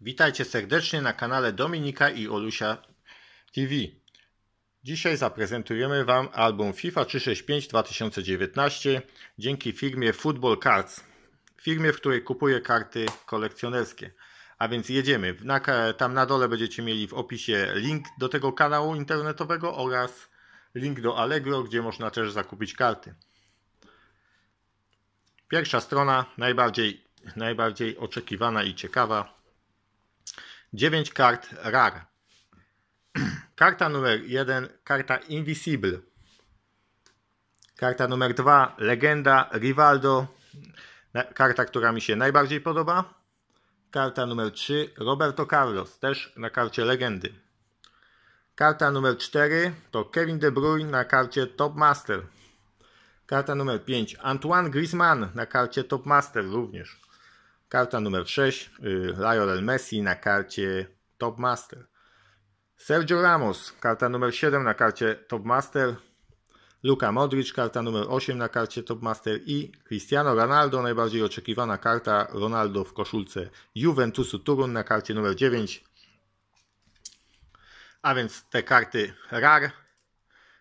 Witajcie serdecznie na kanale Dominika i Olusia TV. Dzisiaj zaprezentujemy Wam album FIFA 365 2019 dzięki firmie Football Cards. Firmie, w której kupuję karty kolekcjonerskie. A więc jedziemy. Tam na dole będziecie mieli w opisie link do tego kanału internetowego oraz link do Allegro, gdzie można też zakupić karty. Pierwsza strona, najbardziej, najbardziej oczekiwana i ciekawa. 9 kart RAR. Karta numer 1, karta Invisible. Karta numer 2, Legenda Rivaldo. Karta, która mi się najbardziej podoba. Karta numer 3, Roberto Carlos, też na karcie Legendy. Karta numer 4 to Kevin De Bruyne na karcie Top Master. Karta numer 5, Antoine Griezmann na karcie Top Master również. Karta numer 6, y, Lionel Messi na karcie Top Master. Sergio Ramos, karta numer 7 na karcie Top Master. Luka Modric, karta numer 8 na karcie Top Master i Cristiano Ronaldo, najbardziej oczekiwana karta Ronaldo w koszulce Juventusu Turun na karcie numer 9. A więc te karty RAR,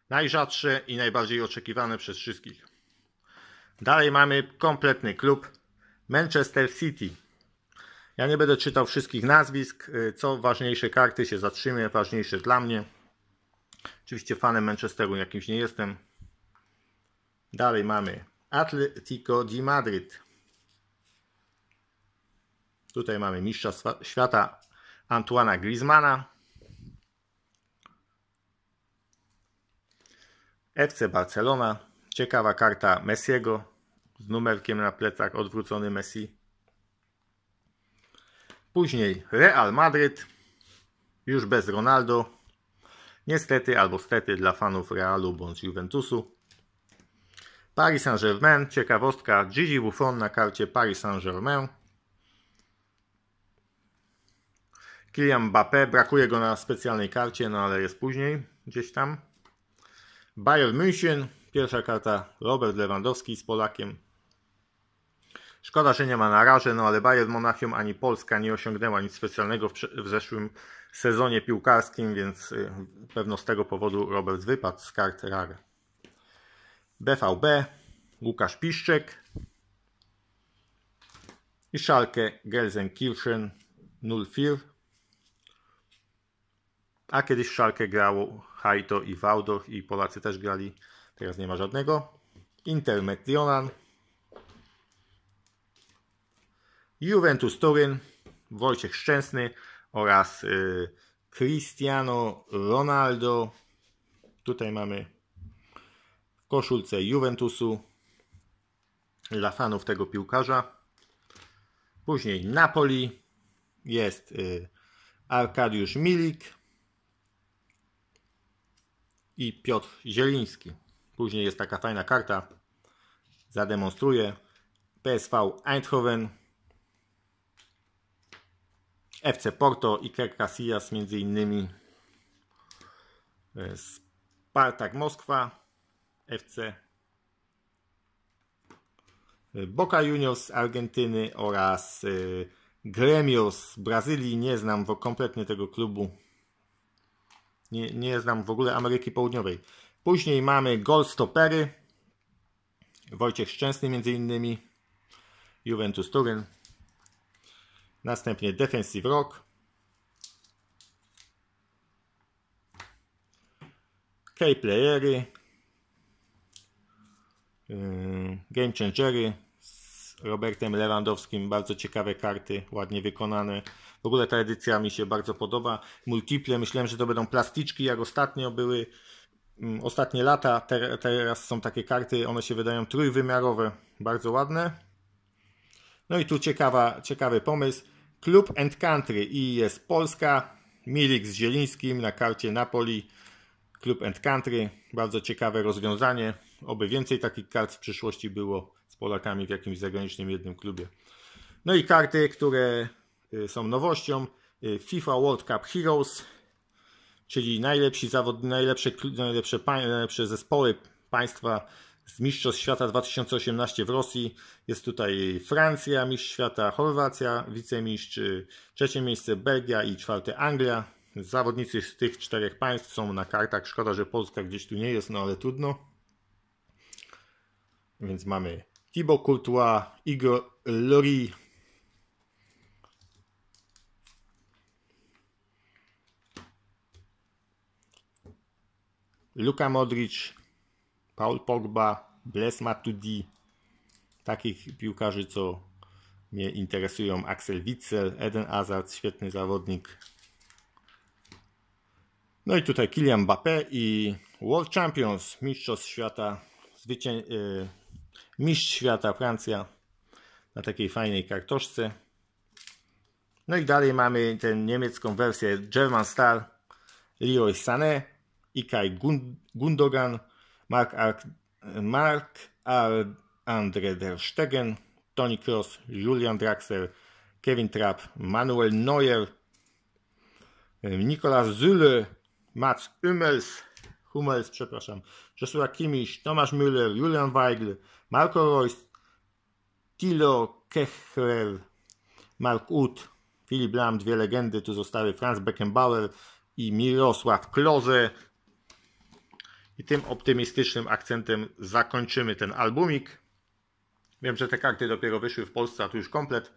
najrzadsze i najbardziej oczekiwane przez wszystkich. Dalej mamy kompletny klub Manchester City. Ja nie będę czytał wszystkich nazwisk, y, co ważniejsze karty się zatrzymuję, ważniejsze dla mnie. Oczywiście fanem Manchesteru jakimś nie jestem. Dalej mamy Atletico di Madrid. Tutaj mamy mistrza świata Antoana Griezmana. FC Barcelona. Ciekawa karta Messiego z numerkiem na plecach odwrócony Messi. Później Real Madryt, już bez Ronaldo. Niestety albo stety dla fanów Realu bądź Juventusu. Paris Saint-Germain, ciekawostka, Gigi Buffon na karcie Paris Saint-Germain. Kylian Mbappé, brakuje go na specjalnej karcie, no ale jest później, gdzieś tam. Bayern München, pierwsza karta Robert Lewandowski z Polakiem. Szkoda, że nie ma na razie, no ale Bayern Monachium ani Polska nie osiągnęła nic specjalnego w, w zeszłym sezonie piłkarskim, więc y, pewno z tego powodu Robert wypadł z kart RAR. BVB, Łukasz Piszczek i Schalke Gelsenkirchen 04. A kiedyś w Schalke grało Hajto i Wałdoch i Polacy też grali. Teraz nie ma żadnego. Inter Metionan Juventus Turyn, Wojciech Szczęsny oraz y, Cristiano Ronaldo. Tutaj mamy w koszulce Juventusu dla fanów tego piłkarza. Później Napoli jest y, Arkadiusz Milik i Piotr Zieliński. Później jest taka fajna karta. Zademonstruję. PSV Eindhoven FC Porto, Iker Casillas między innymi e, Spartak Moskwa, FC e, Boca Juniors z Argentyny oraz e, Gremio z Brazylii. Nie znam kompletnie tego klubu. Nie, nie znam w ogóle Ameryki Południowej. Później mamy Goldstopery. Wojciech Szczęsny między innymi. Juventus Turyn. Następnie Defensive Rock. Key Playery. Yy, Game Changery z Robertem Lewandowskim. Bardzo ciekawe karty, ładnie wykonane. W ogóle ta edycja mi się bardzo podoba. Multiple, myślałem, że to będą plasticzki, jak ostatnio były mm, ostatnie lata. Teraz są takie karty, one się wydają trójwymiarowe, bardzo ładne. No i tu ciekawa, ciekawy pomysł. Club and Country i jest Polska. Milik z Zielińskim na karcie Napoli. Club and Country. Bardzo ciekawe rozwiązanie. Oby więcej takich kart w przyszłości było z Polakami w jakimś zagranicznym jednym klubie. No i karty, które y, są nowością. Y, FIFA World Cup Heroes, czyli najlepsi zawod, najlepsze, najlepsze, najlepsze zespoły państwa z Mistrzostw Świata 2018 w Rosji. Jest tutaj Francja, Mistrz Świata, Chorwacja, wicemistrz, trzecie miejsce Belgia i czwarte Anglia. Zawodnicy z tych czterech państw są na kartach. Szkoda, że Polska gdzieś tu nie jest, no ale trudno. Więc mamy Thibaut Courtois, Igor Lori, Luka Modric, Paul Pogba, Blaise Matuidi, takich piłkarzy, co mnie interesują. Axel Witzel, Eden Hazard, świetny zawodnik. No i tutaj Kylian Mbappé i World Champions, Mistrzostw Świata, zwycię... Y, Mistrz Świata Francja na takiej fajnej kartoszce. No i dalej mamy tę niemiecką wersję German Star, Leroy Sané, Ikay Gundogan, Mark, Ar Mark Ar Andre Der Stegen, Tony Cross, Julian Draxler, Kevin Trapp, Manuel Neuer, Nikolas Zülle, Mats Hummels, Hummels, przepraszam, Joshua Kimmich, Tomasz Müller, Julian Weigl, Marco Reus, Tilo Kechler, Mark Uth, Filip Lam, dwie legendy tu zostały, Franz Beckenbauer i Mirosław Kloze. I tym optymistycznym akcentem zakończymy ten albumik. Wiem, że te karty dopiero wyszły w Polsce, a tu już komplet.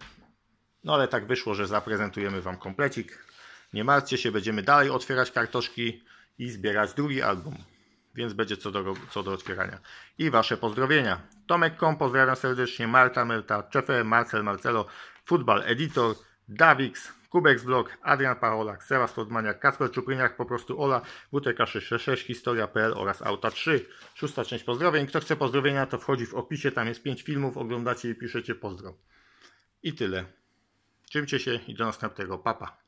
No ale tak wyszło, że zaprezentujemy Wam komplecik. Nie martwcie się, będziemy dalej otwierać kartoszki i zbierać drugi album. Więc będzie co do, co do otwierania. I Wasze pozdrowienia. Tomek Kom, pozdrawiam serdecznie. Marta Melta, Czefe, Marcel Marcelo, Football Editor, Davix, Kubek z Blog, Adrian Parolak, Sera Stodmaniak, Kasper Czupryniak, po prostu Ola, WTK666, Historia.pl oraz Auta 3. Szósta część pozdrowień. Kto chce pozdrowienia, to wchodzi w opisie, tam jest 5 filmów, oglądacie i piszecie pozdro. I tyle. Czymcie się i do następnego. Papa.